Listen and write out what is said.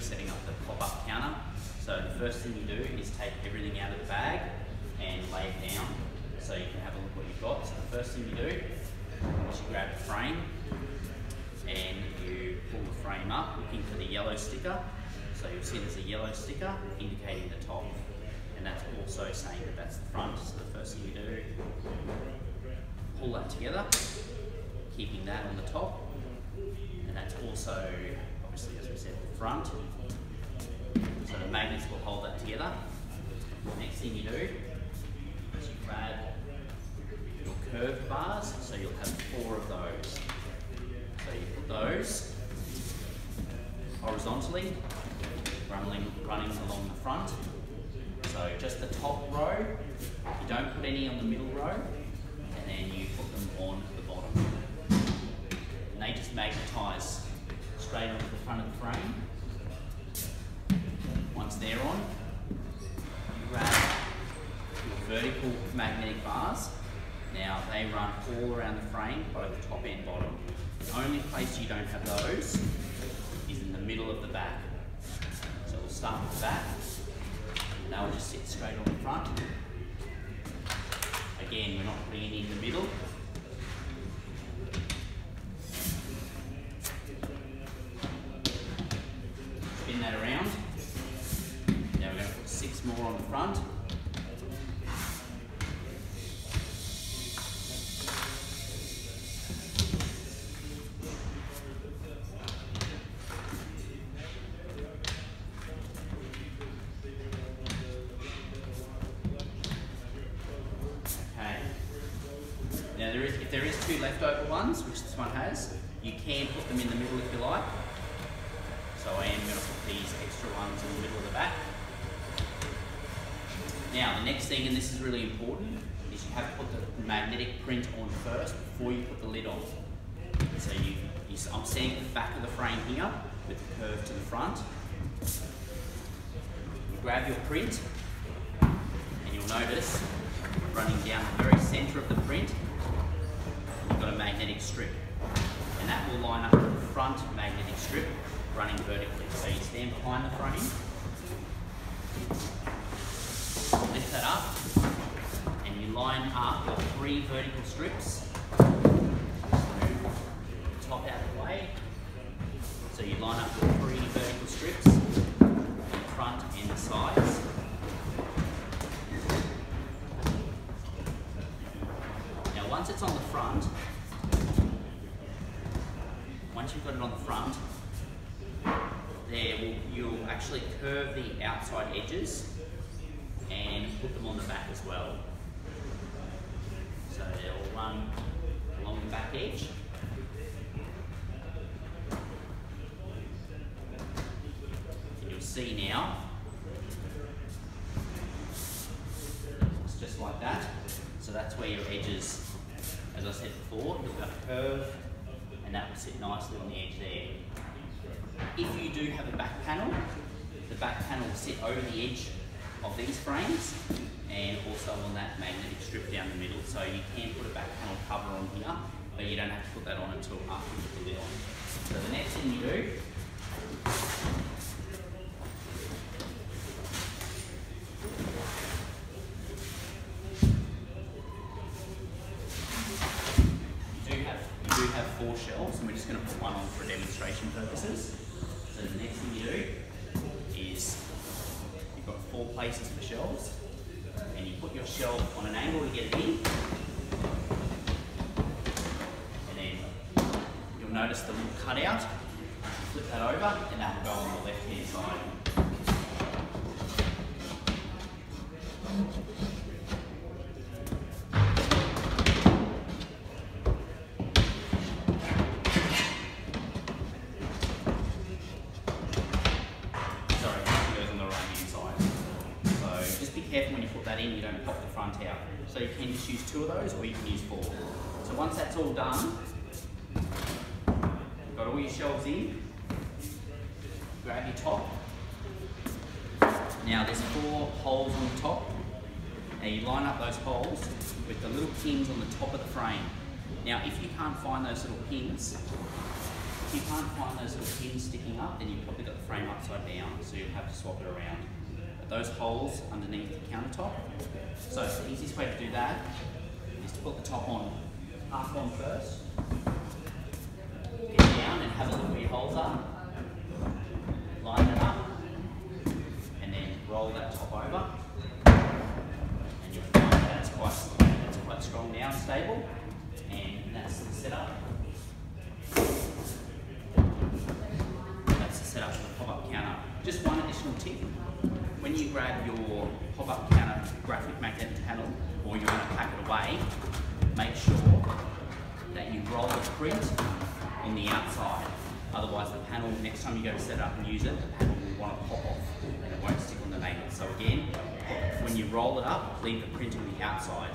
setting up the pop-up counter. So the first thing you do is take everything out of the bag and lay it down so you can have a look what you've got. So the first thing you do is you grab the frame and you pull the frame up looking for the yellow sticker. So you'll see there's a yellow sticker indicating the top and that's also saying that that's the front. So the first thing you do, pull that together, keeping that on the top and that's also obviously as we said the front. So the magnets will hold that together. Next thing you do is you grab your curved bars, so you'll have four of those. So you put those horizontally, running, running along the front. So just the top row, you don't put any on the middle row, and then you put them on the bottom. And they just magnetise straight onto vertical magnetic bars. Now they run all around the frame, both top and bottom. The only place you don't have those is in the middle of the back. So we'll start with the back. They'll just sit straight on the front. Again, we're not putting any in the middle. Spin that around. Now we're going to put six more on the front. Now there is, if there is two leftover ones, which this one has, you can put them in the middle if you like. So I am going to put these extra ones in the middle of the back. Now the next thing, and this is really important, is you have to put the magnetic print on first before you put the lid on. So you, you I'm setting the back of the frame here with the curve to the front. You grab your print, and you'll notice running down the very centre of the print, you've got a magnetic strip. And that will line up with the front magnetic strip running vertically. So you stand behind the frame, lift that up, and you line up your three vertical strips. Move top out of the way. So you line up your three vertical strips, the front and the sides. Now once it's on the front, once you've got it on the front, there will, you'll actually curve the outside edges and put them on the back as well. So they'll run along the back edge. And you'll see now, it's just like that. So that's where your edges, as I said before, you'll a curve and that will sit nicely on the edge there. If you do have a back panel, the back panel will sit over the edge of these frames and also on that magnetic strip down the middle. So you can put a back panel cover on here, but you don't have to put that on until after you put the lid on. So the next thing you do You do have you do have four shelves, and we're just going to put one on for demonstration purposes. So the next thing you do is you've got four places for shelves, and you put your shelf on an angle to get it in, and then you'll notice the little cutout. Flip that over, and that will go on the left hand side. That in, you don't pop the front out. So you can just use two of those or you can use four. So once that's all done, got all your shelves in, grab your top. Now there's four holes on the top. Now you line up those holes with the little pins on the top of the frame. Now if you can't find those little pins, if you can't find those little pins sticking up, then you've probably got the frame upside down, so you'll have to swap it around. Those holes underneath the countertop, so the easiest way to do that is to put the top on, half on first, get down and have a look where your holes are, line that up, and then roll that top over, and you'll find that's quite, that's quite strong now, stable, and that's the setup. That's the setup for the pop-up counter. Just one additional tip. When you grab your pop-up counter graphic magnetic panel or you're going to pack it away, make sure that you roll the print on the outside. Otherwise the panel, next time you go to set it up and use it, the panel will want to pop off and it won't stick on the magnet. So again, when you roll it up, leave the print on the outside